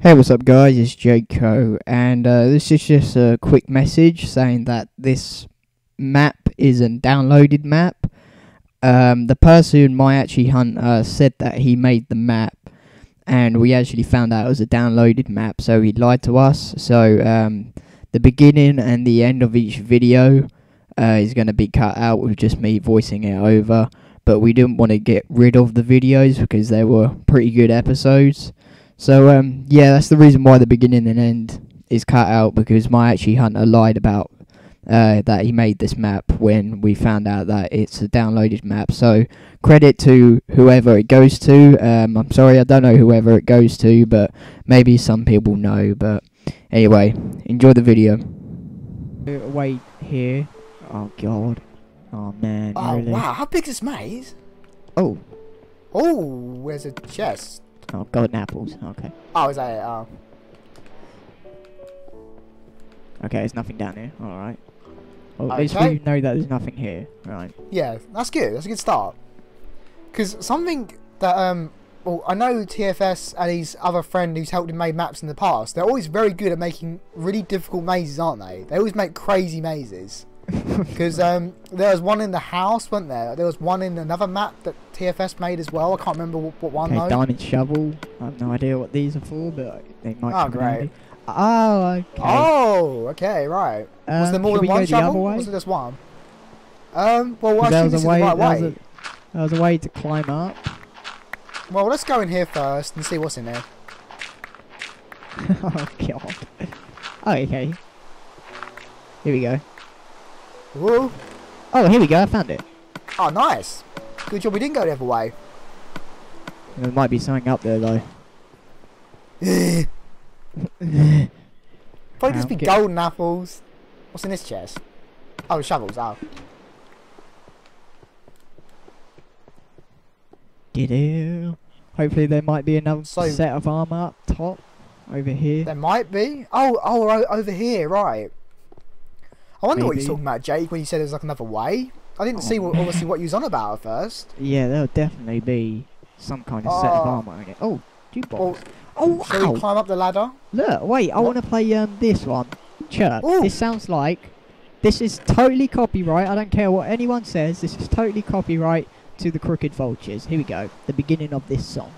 Hey, what's up, guys? It's Jake Coe, and uh, this is just a quick message saying that this map is a downloaded map. Um, the person, my actually hunt, uh, said that he made the map, and we actually found out it was a downloaded map, so he lied to us. So um, the beginning and the end of each video uh, is going to be cut out with just me voicing it over. But we didn't want to get rid of the videos because they were pretty good episodes. So um, yeah, that's the reason why the beginning and end is cut out because my actually hunter lied about uh, that he made this map when we found out that it's a downloaded map. So credit to whoever it goes to. Um, I'm sorry, I don't know whoever it goes to, but maybe some people know. But anyway, enjoy the video. Wait here. Oh god. Oh man. Oh really? wow, how big is this maze? Oh. Oh, there's a chest. Oh, golden apples. Okay. Oh, is that it? Oh. Okay, there's nothing down here. All right. Well, at least we know that there's nothing here. Right. Yeah, that's good. That's a good start. Because something that, um, well, I know TFS and his other friend who's helped him make maps in the past, they're always very good at making really difficult mazes, aren't they? They always make crazy mazes. Because um, there was one in the house, weren't there? There was one in another map that TFS made as well. I can't remember what, what one okay, though. diamond shovel. I have no idea what these are for, but they might. Oh, great. handy. Oh, okay. Oh, okay, right. was Um, there more than one go the other shovel? Was it just one? Um, well, I think was this way. the right there, was way. a, there was a way to climb up. Well, let's go in here first and see what's in there. oh god. Oh, okay. Here we go. Whoa. Oh, here we go. I found it. Oh, nice. Good job we didn't go the other way. There might be something up there though. Probably just be Okay. golden apples. What's in this chest? Oh, shovels. Oh. Did Hopefully there might be another So- set of armor up top over here. There might be. Oh, oh, over here, right. I wonder what you're talking about, Jake, when you said there's like another way. I didn't Oh, see what, obviously what you was on about at first. Yeah, there'll definitely be some kind of set of Oh. armor in it. Oh, jukebox. Well, oh, shall we climb up the ladder? Look, wait, I want to play um this one. Chirp. Ooh. This sounds like this is totally copyright. I don't care what anyone says. This is totally copyright to the Crooked Vultures. Here we go. The beginning of this song.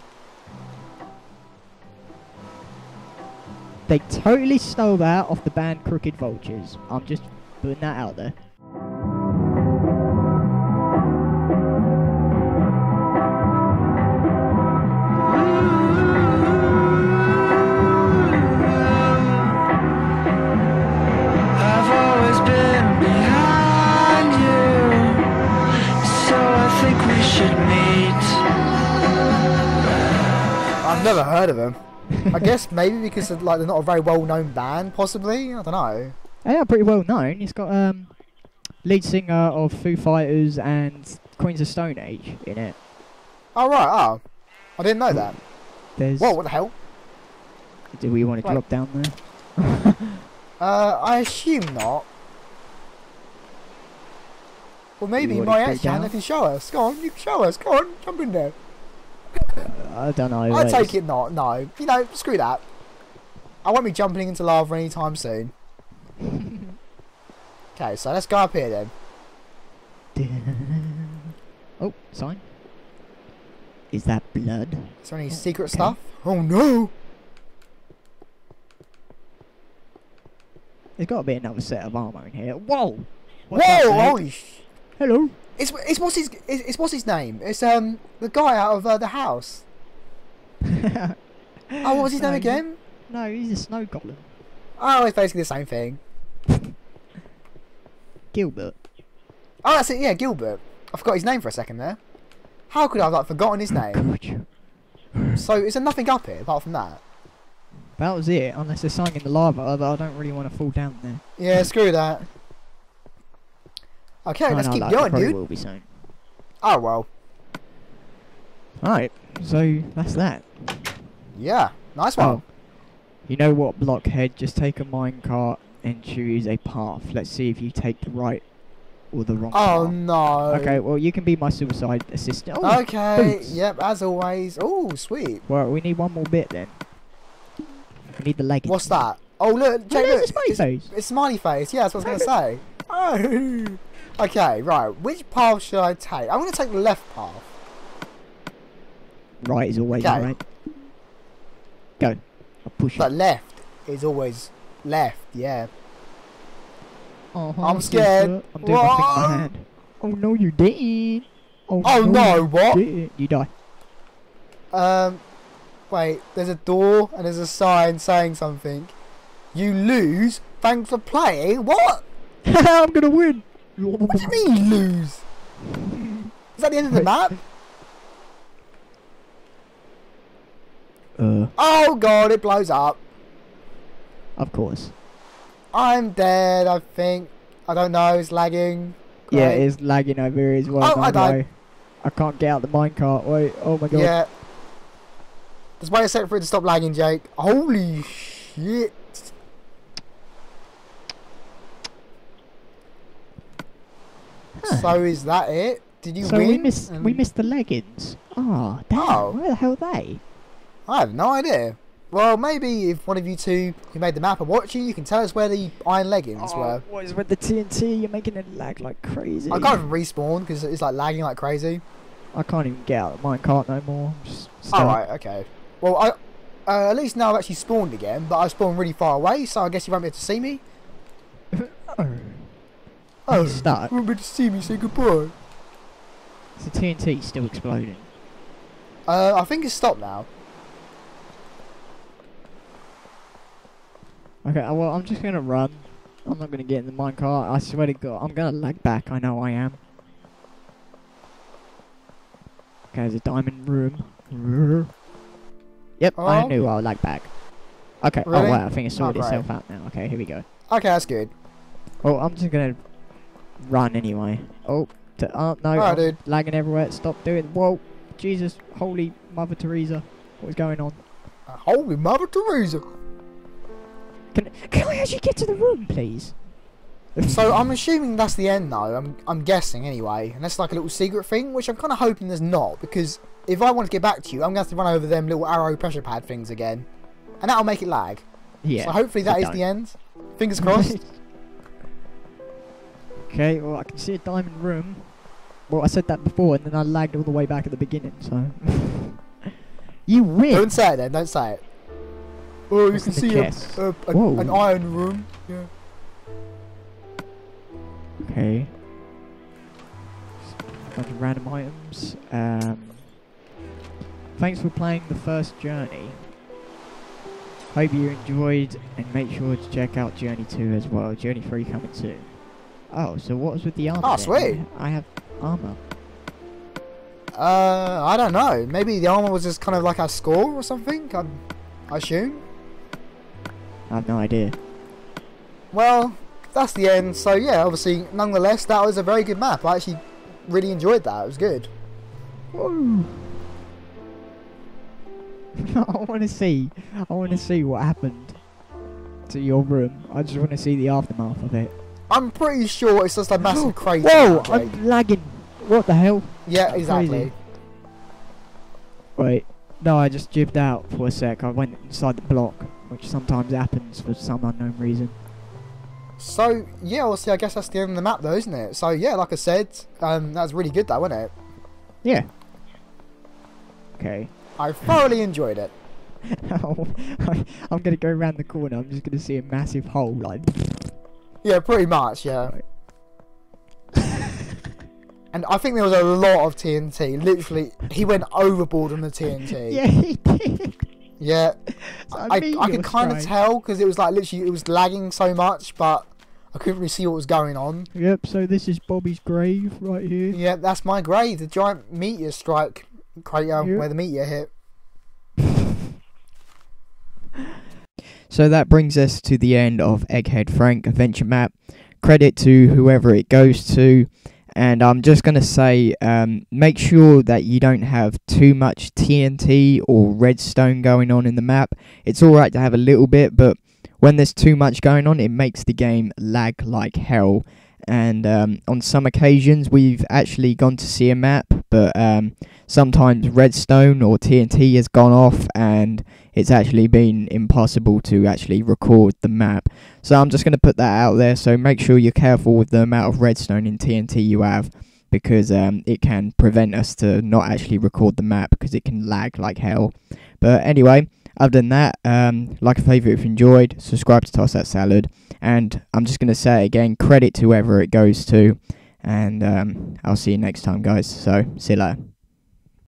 They totally stole that off the band Crooked Vultures. I'm just putting that out there. I've always been behind you, so I think we should meet. I've never heard of them. I guess maybe because of, like they're not a very well-known band, possibly. I don't know. They are pretty well known. It's got um lead singer of Foo Fighters and Queens of Stone Age in it. Oh right. Oh, I didn't know that. There's Whoa, what the hell? do we want to drop down there? Uh, I assume not. Well, maybe my down? can show us. Go on, you can show us. Go on, jump in there. I don't know. I take it not. No, you know, screw that. I won't be jumping into lava anytime soon. Okay, so let's go up here then. oh, sign. Is that blood? Is there any Oh, secret okay. stuff? Oh no! There's got to be another set of armor in here. Whoa! Whoa! What's holy! Hello. It's it's what's his it's, it's what's his name? It's um the guy out of uh, the house. Oh, what was his No, name again? No, he's a snow goblin. Oh, it's basically the same thing. Gilbert. Oh, that's it. Yeah, Gilbert. I forgot his name for a second there. How could I have like forgotten his name? So is there nothing up here apart from that? That was it, unless there's something in the lava, but I don't really want to fall down there. Yeah, screw that. Okay, Oh, let's keep like, going, dude. will be soon. Oh well. Alright, so that's that. Yeah, nice one. Oh. You know what, Blockhead? Just take a minecart and choose a path. Let's see if you take the right or the wrong Oh, path. no. Okay, well, you can be my suicide assistant. Oh, Okay. boots. Yep. As always. Oh, sweet. Well, we need one more bit then. We need the leggings. What's that? Oh look, look, a smiley it's, face. it's smiley face. Yeah, that's what I was gonna say. Oh. Okay, right. Which path should I take? I'm gonna take the left path. Right is always Okay. right. Go. I'll push But it. left is always left. Yeah. Uh-huh, I'm scared. sir. I'm doing my thing with Whoa. my hand. Oh no, you didn't. Oh, Oh no! you What? didn't. You die. Um, wait. There's a door and there's a sign saying something. You lose. Thanks for playing. What? I'm gonna win. What do you mean you lose? Is that the end of the Wait. map? Uh, Oh god! It blows up. Of course. I'm dead. I think. I don't know. It's lagging. Yeah, Great. it's lagging over here as well. Oh, no I died. I can't get out the minecart. Wait. Oh my god. Yeah. Just wait a second for it to stop lagging, Jake. Holy shit. Huh. So is that it? Did you so win? we missed we missed the leggings. Oh, damn. Oh. Where the hell are they? I have no idea. Well, maybe if one of you two who made the map are watching, you can tell us where the iron leggings were. what is with the TNT? You're making it lag like crazy. I can't even respawn because it's like lagging like crazy. I can't even get out of my cart no more. I'm just stuck. Alright, okay. Well, I uh, at least now I've actually spawned again, but I spawned really far away, so I guess you won't be able to see me. Oh. Oh, stuck. you won't be able to see me, say goodbye. Is the TNT still exploding? Uh, I think it's stopped now. Okay, uh, well, I'm just gonna run. I'm not gonna get in the minecart. I swear to God, I'm gonna lag back. I know I am. Okay, there's a diamond room. Yep, I Oh. knew I would lag back. Okay, Really? oh wow, I think it Oh, sorted itself out now. Okay, here we go. Okay, that's good. Well, I'm just gonna run anyway. Oh, oh no, Alright, I'm dude. lagging everywhere. Stop doing. Whoa, Jesus, holy Mother Teresa, what is going on? Uh, Holy Mother Teresa. Can can I actually get to the room, please? So I'm assuming that's the end, though. I'm I'm guessing anyway, and that's like a little secret thing, which I'm kind of hoping there's not, because if I want to get back to you, I'm gonna have to run over them little arrow pressure pad things again, and that'll make it lag. Yeah. So hopefully that is don't. the end. Fingers crossed. okay, well I can see a diamond room. Well, I said that before, and then I lagged all the way back at the beginning. So you win. don't say it then. Don't say it. Oh, you can see a, a, a, an iron room. Yeah. Okay. A bunch of random items. Um, thanks for playing the first journey. Hope you enjoyed, and make sure to check out Journey 2 as well. Journey 3 coming soon. Oh, so what was with the armor? Oh, sweet. I have armor. Uh, I don't know. Maybe the armor was just kind of like our score or something. I, I assume. I have no idea. Well, that's the end. So yeah, obviously, nonetheless, that was a very good map. I actually really enjoyed that. It was good. Whoa. Hmm. I want to see. I want to see what happened to your room. I just want to see the aftermath of it. I'm pretty sure it's just a massive crater. Whoa! Jake. I'm lagging. What the hell? Yeah, I'm exactly. crazy. Wait. No, I just jibbed out for a sec. I went inside the block, which sometimes happens for some unknown reason. So yeah, obviously, I guess that's the end of the map, though, isn't it? So yeah, like I said, um, that was really good, though, wasn't it? Yeah. Okay. I thoroughly enjoyed it. I'm gonna go around the corner. I'm just gonna see a massive hole, like. Yeah, pretty much. Yeah. Right. And I think there was a lot of TNT. Literally, he went overboard on the TNT. yeah, he did. Yeah. I, I could kind of tell because it was like literally it was lagging so much, but I couldn't really see what was going on. Yep. So this is Bobby's grave right here. Yeah, that's my grave, the giant meteor strike crater um, Yeah. where the meteor hit. So that brings us to the end of Egghead Frank Adventure Map. Credit to whoever it goes to. And I'm just going to say um, make sure that you don't have too much TNT or redstone going on in the map. It's alright to have a little bit, but when there's too much going on, it makes the game lag like hell. And um, on some occasions, we've actually gone to see a map, but um, sometimes redstone or TNT has gone off and it's actually been impossible to actually record the map. So I'm just going to put that out there. So make sure you're careful with the amount of redstone in TNT you have because um, it can prevent us to not actually record the map because it can lag like hell. But anyway, other than that, um, like a favourite if you enjoyed, subscribe to Toss That Salad. And I'm just going to say again, credit to whoever it goes to. And um, I'll see you next time, guys. So, see you later.